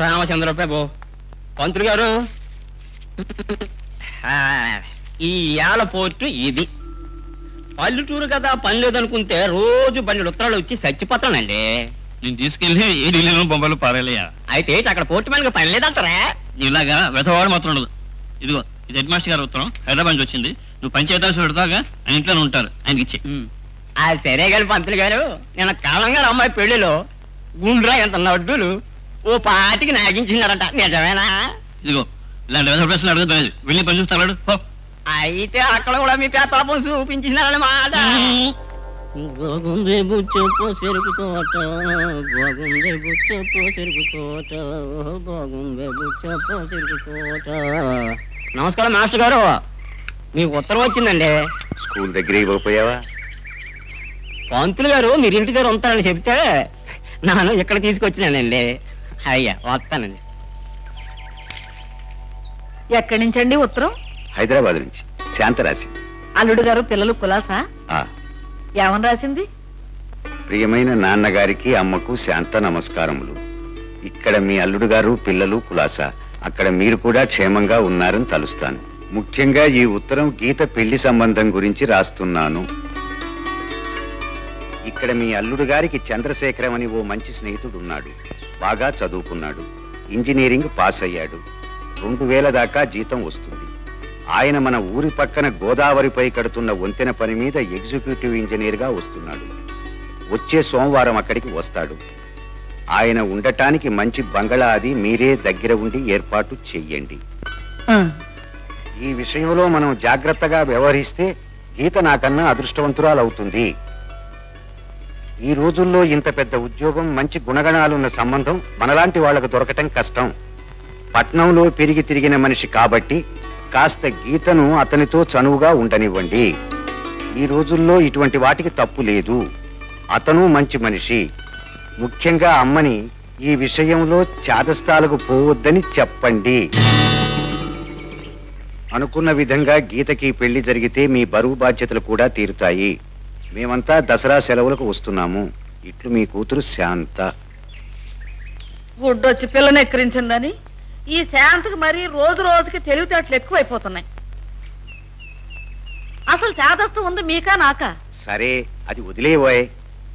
రామచంద్ర ప్రభు పంతులు గారు. ఈ ఏల పోర్టు ఇది. పల్లెటూరు కదా పని లేదనుకుంటే రోజు బండి ఉత్తరాలు వచ్చి చచ్చిపోతానండి. నేను తీసుకెళ్ళి ఏ ఢిల్లీలో బొమ్మలు పారేలయ్యా. అయితే అక్కడ పోర్టు మనకి పని లేదంటారా? ఇలాగా వెతవాడు మాత్రం ఉండదు. ఇదిగో ఇది హెడ్ మాస్టర్ గారు ఉత్తరం. హైదరాబాద్ నుంచి వచ్చింది. నువ్వు పంచాయతీ పెడతాగా ఆయన ఇంట్లోనే ఉంటారు. ఆయనకి ఇచ్చే ఆ సరే గారు పంతులు గారు నేను కాలంగా అమ్మాయి పెళ్ళిలో గుండ్రా ఎంత నడ్డులు ఓ పాటికి నాగించినారంట నిజమేనా? ఇదిగో ఇలాంటి వెధవ ప్రశ్నలు వెళ్ళి పని చూస్తాడు అయితే అక్కడ కూడా మీ పేతాపం చూపించినారన్నమాట గోగుందే బుచ్చప్పు చెరుకు తోట గోగుందే బుచ్చప్పు చెరుకు తోట గోగుందే బుచ్చప్పు చెరుకు తోట నమస్కారం మాస్టర్ గారు. మీకు ఉత్తరం వచ్చిందండి. స్కూల్ దగ్గర ఇవ్వకపోయావా? పంతులు గారు మీరు ఇంటి దగ్గర ఉంటారని చెప్తే నాను ఇక్కడ తీసుకొచ్చినానండి. అయ్యా వస్తానండి. ఎక్కడి నుంచండి ఉత్తరం? హైదరాబాద్ నుంచి శాంతరాశి. అల్లుడు గారు పిల్లలు కులాసా? ఆ. ఏమని రాసింది? ప్రియమైన నాన్నగారికి అమ్మకు శాంత నమస్కారములు. ఇక్కడ మీ అల్లుడు గారు పిల్లలు కులాస. అక్కడ మీరు కూడా క్షేమంగా ఉన్నారని తలుస్తాను. ముఖ్యంగా ఈ ఉత్తరం గీత పెళ్ళి సంబంధం గురించి రాస్తున్నాను. ఇక్కడ మీ అల్లుడు గారికి చంద్రశేఖరం అని ఓ మంచి స్నేహితుడు ఉన్నాడు. బాగా చదువుకున్నాడు. ఇంజనీరింగ్ పాస్ అయ్యాడు. రెండు వేల దాకా జీతం వస్తుంది. ఆయన మన ఊరి పక్కన గోదావరిపై కడుతున్న వంతెన పని మీద ఎగ్జిక్యూటివ్ ఇంజనీర్గా వస్తున్నాడు. వచ్చే సోమవారం అక్కడికి వస్తాడు. ఆయన ఉండటానికి మంచి బంగళా అది మీరే దగ్గర ఉండి ఏర్పాటు చెయ్యండి. ఈ విషయంలో మనం జాగ్రత్తగా వ్యవహరిస్తే గీత నాకన్నా అదృష్టవంతురాలవుతుంది. ఈ రోజుల్లో ఇంత పెద్ద ఉద్యోగం మంచి గుణగణాలున్న సంబంధం మనలాంటి వాళ్ళకు దొరకటం కష్టం. పట్నంలో పెరిగి తిరిగిన మనిషి కాబట్టి కాస్త గీతను అతనితో చనువుగా ఉండనివ్వండి. ఈ రోజుల్లో ఇటువంటి వాటికి తప్పు లేదు. అతను మంచి మనిషి. ముఖ్యంగా అమ్మని ఈ విషయంలో చాదస్తాలకు పోవద్దని చెప్పండి. అనుకున్న విధంగా గీతకి పెళ్ళి జరిగితే మీ బరువు బాధ్యతలు కూడా తీరుతాయి. మేమంతా దసరా సెలవులకు వస్తున్నాము. ఇట్లు మీ కూతురు శాంత. గుడ్డొచ్చి పిల్లని ఎక్కిరించిందని ఈ శాంతికి మరి రోజు రోజుకి తెలివితేటలు ఎక్కువైపోతున్నాయి. అసలు చాదస్తు ఉంది మీకా నాకా? సరే అది వదిలేవోయ్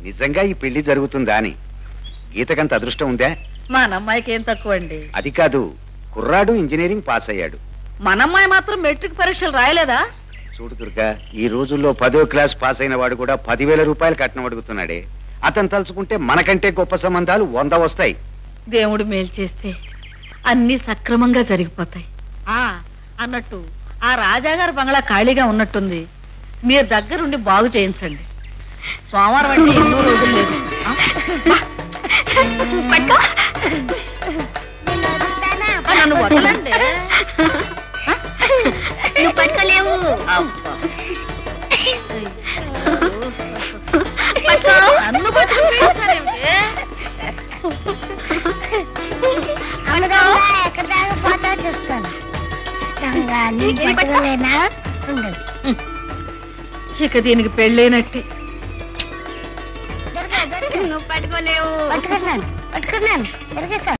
నిజంగా ఈ పెళ్ళి జరుగుతుందా అని. గీతకంత అదృష్టం ఉందా? మా అమ్మాయికి ఏం తక్కువ అండి అది కాదు కుర్రాడు ఇంజనీరింగ్ పాస్ అయ్యాడు మన అమ్మాయి మాత్రం మెట్రిక్ పరీక్షలు రాయలేదా? చూడు దుర్గా ఈ రోజుల్లో పదో క్లాస్ పాస్ అయిన వాడు కూడా పదివేల రూపాయలు కట్నం అడుగుతున్నాడే. అతను తలుచుకుంటే మనకంటే గొప్ప సంబంధాలు వంద వస్తాయి. దేవుడు మేలు చేస్తే అన్ని సక్రమంగా జరిగిపోతాయి. ఆ అన్నట్టు ఆ రాజాగారి బంగ్లా ఖాళీగా ఉన్నట్టుంది. మీరు దగ్గరుండి బాగు చేయించండి. సోమవారం అంటే ఎన్నో రోజులు లేదు. ఆ? ఆ, నన్ను వదలండి. ఇక దీనికి పెళ్ళైనట్టే. నువ్వు పట్టుకోలేవు. పట్టుకున్నాను పట్టుకున్నాను.